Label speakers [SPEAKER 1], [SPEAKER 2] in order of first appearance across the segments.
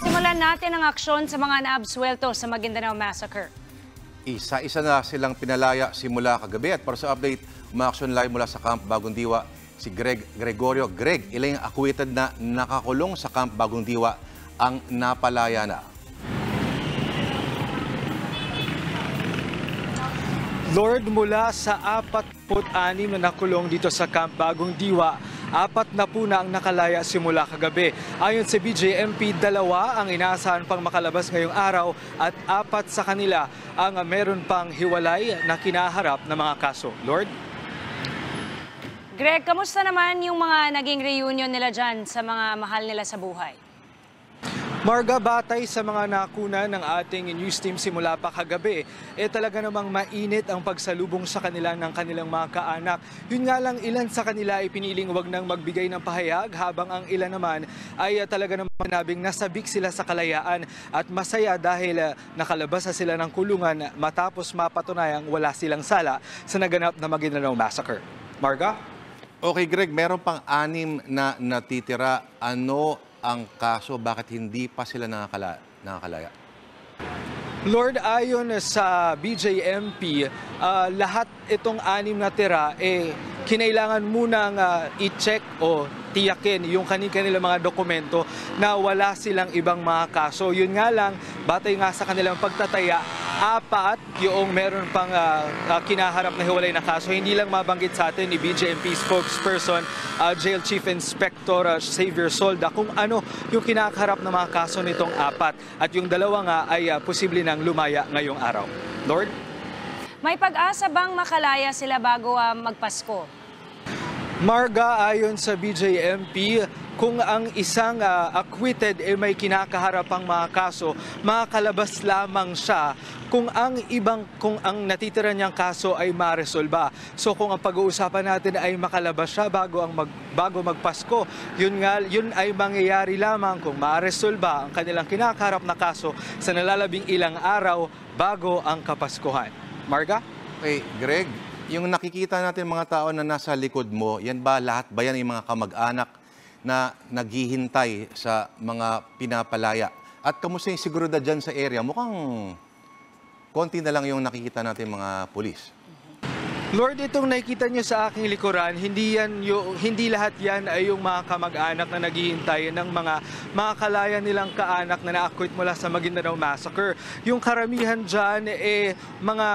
[SPEAKER 1] Simulan natin ang aksyon sa mga naabswelto sa Maguindanao Massacre.
[SPEAKER 2] Isa-isa na silang pinalaya simula kagabi at para sa update, umaaksyon live mula sa Camp Bagong Diwa si Greg Gregorio. Greg, ilang acquitted na nakakulong sa Camp Bagong Diwa ang napalaya na.
[SPEAKER 3] Lord, mula sa 46 na nakulong dito sa Camp Bagong Diwa, apat na po na ang nakalaya simula kagabi. Ayon sa BJMP, dalawa ang inaasahan pang makalabas ngayong araw at apat sa kanila ang meron pang hiwalay na kinaharap na mga kaso. Lord?
[SPEAKER 1] Greg, kamusta naman yung mga naging reunion nila dyan sa mga mahal nila sa buhay?
[SPEAKER 3] Marga, batay sa mga nakuna ng ating news team simula pa kagabi, eh talaga namang mainit ang pagsalubong sa kanila ng kanilang mga kaanak. Yun nga lang ilan sa kanila ay piniling wag nang magbigay ng pahayag habang ang ilan naman ay uh, talaga namang nabing nasabik sila sa kalayaan at masaya dahil uh, nakalabas na sila ng kulungan matapos mapatunayang wala silang sala sa naganap na Maguindanao Massacre. Marga?
[SPEAKER 2] Okay, Greg, meron pang anim na natitira. Ano ang kaso? Bakit hindi pa sila nakakala, nakakalaya?
[SPEAKER 3] Lord, ayon sa BJMP, uh, lahat itong anim na tira, eh, kinailangan munang uh, i-check o tiyakin yung kanilang mga dokumento na wala silang ibang mga kaso. Yun nga lang, batay nga sa kanilang pagtataya, apat yung meron pang uh, kinaharap na hiwalay na kaso. Hindi lang mabanggit sa atin ni BJMP spokesperson, uh, Jail Chief Inspector uh, Xavier Solda kung ano yung kinakaharap na mga kaso nitong apat. At yung dalawa nga ay uh, posible nang lumaya ngayong araw. Lord?
[SPEAKER 1] May pag-asa bang makalaya sila bago uh, magpasko?
[SPEAKER 3] Marga, ayon sa BJMP, kung ang isang uh, acquitted ay eh, may kinakaharapang mga kaso, makakalabas lamang siya kung ang ibang kung ang natitira niyang kaso ay maresolba. So kung ang pag-uusapan natin ay makalabas siya bago ang mag, bago magpasko, yun nga yun ay mangyayari lamang kung maresolba ang kanilang kinakaharap na kaso sa nalalabing ilang araw bago ang Kapaskuhan. Marga?
[SPEAKER 2] Okay, Greg, yung nakikita natin mga tao na nasa likod mo, yan ba lahat ba yan yung mga kamag-anak na naghihintay sa mga pinapalaya? At kamusta yung seguridad dyan sa area? Mukhang konti na lang yung nakikita natin mga pulis.
[SPEAKER 3] Lord, itong nakikita niyo sa aking likuran, hindi yan yung, hindi lahat yan ay yung mga kamag-anak na naghihintay ng mga mga kalaya nilang kaanak na naakwit mula sa Maguindanao Massacre. Yung karamihan dyan, eh, mga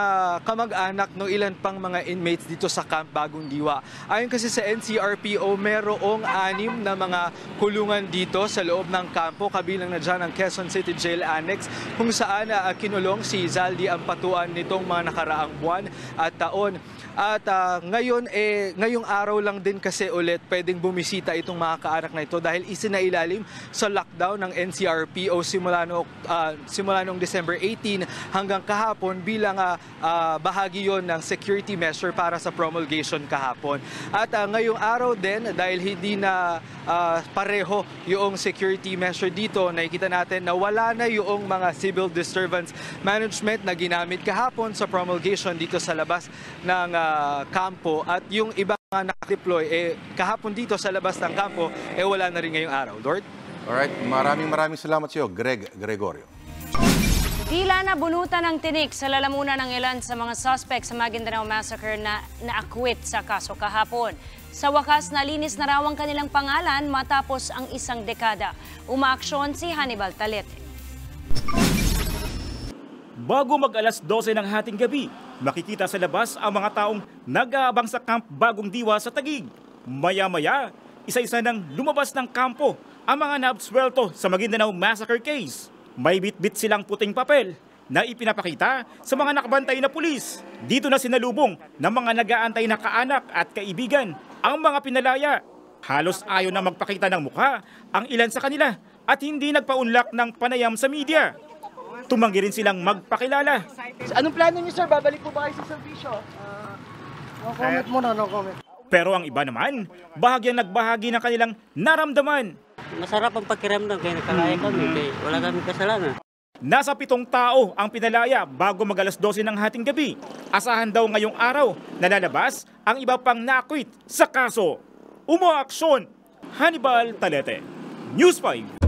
[SPEAKER 3] kamag-anak ng ilan pang mga inmates dito sa Camp Bagong Diwa. Ayon kasi sa NCRPO, merong anim na mga kulungan dito sa loob ng kampo, kabilang na dyan ang Quezon City Jail Annex, kung saan uh, kinulong si Zaldi ang patuan nitong mga nakaraang buwan at taon. At uh, ngayon, eh, ngayong araw lang din kasi ulit pwedeng bumisita itong mga kaanak na ito dahil isinailalim sa lockdown ng NCRPO simula, no, uh, simula noong December 18 hanggang kahapon bilang uh, uh, bahagi yon ng security measure para sa promulgation kahapon. At uh, ngayong araw din, dahil hindi na uh, pareho yung security measure dito, nakikita natin na wala na yung mga civil disturbance management na ginamit kahapon sa promulgation dito sa labas ng uh, kampo at yung ibang mga nakadeploy eh kahapon dito sa labas ng kampo eh wala na rin ngayong araw. Lord?
[SPEAKER 2] Alright, maraming maraming salamat sa iyo, Greg Gregorio.
[SPEAKER 1] Tila na bunutan ng tinik sa lalamunan ng ilan sa mga suspect sa Maguindanao Massacre na naakwit sa kaso kahapon. Sa wakas, nalinis na raw ang kanilang pangalan matapos ang isang dekada. Umaaksyon si Hannibal Talete.
[SPEAKER 4] Bago mag alas 12 ng hating gabi, makikita sa labas ang mga taong nag-aabang sa Camp Bagong Diwa sa Tagig. Maya-maya, isa-isa nang lumabas ng kampo ang mga naabswelto sa Maguindanao Massacre case. May bitbit silang puting papel na ipinapakita sa mga nakabantay na pulis. Dito na sinalubong ng mga nag-aantay na kaanak at kaibigan ang mga pinalaya. Halos ayaw na magpakita ng mukha ang ilan sa kanila at hindi nagpaunlak ng panayam sa media. Tumanggi rin silang magpakilala.
[SPEAKER 5] Anong plano niyo sir? Babalik po ba kayo sa servisyo? Uh, no comment muna, no comment.
[SPEAKER 4] Pero ang iba naman, bahagyang nagbahagi ng kanilang naramdaman.
[SPEAKER 6] Masarap ang pakiramdam kaya nakalaya kami, kaya wala kami kasalanan.
[SPEAKER 4] Nasa pitong tao ang pinalaya bago mag alas 12 ng hating gabi. Asahan daw ngayong araw na lalabas ang iba pang nakwit sa kaso. Umaaksyon! Hannibal Talete, News 5.